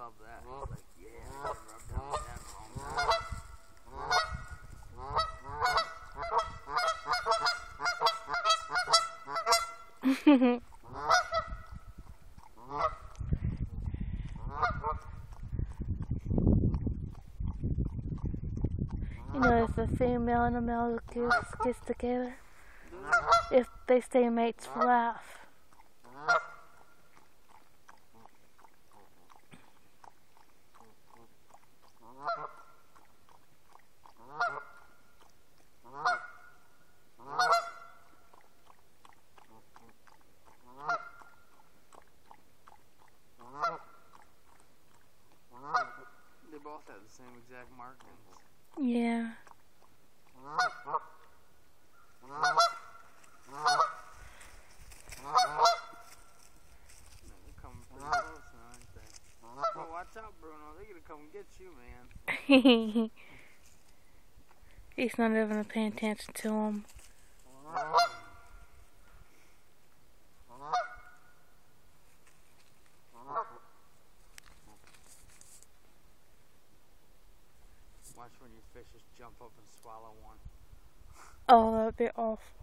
Yeah, rub down that wrong. You know, if a female and a male goose gets together, if they stay mates for life. They both have the same exact markings. Yeah. They're coming pretty close now, aren't they? Oh, watch out, Bruno. They're gonna come get you, man. He's not even paying attention to him. Watch when your fishes jump up and swallow one. Oh, that'd be awful.